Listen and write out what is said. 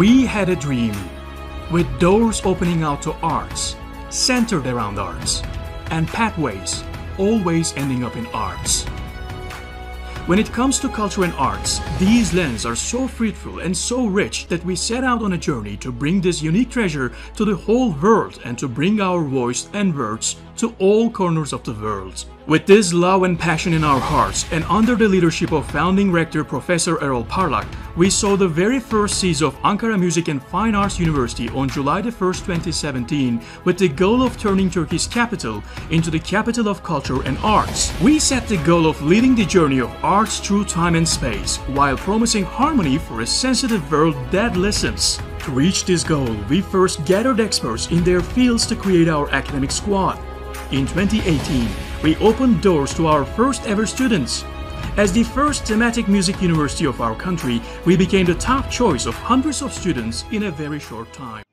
We had a dream with doors opening out to arts, centered around arts, and pathways always ending up in arts. When it comes to culture and arts, these lands are so fruitful and so rich that we set out on a journey to bring this unique treasure to the whole world and to bring our voice and words to all corners of the world. With this love and passion in our hearts, and under the leadership of founding rector Professor Erol Parlak, we saw the very first season of Ankara Music and Fine Arts University on July 1, 2017, with the goal of turning Turkey's capital into the capital of culture and arts. We set the goal of leading the journey of arts through time and space, while promising harmony for a sensitive world that listens. To reach this goal, we first gathered experts in their fields to create our academic squad. In 2018, we opened doors to our first ever students. As the first thematic music university of our country, we became the top choice of hundreds of students in a very short time.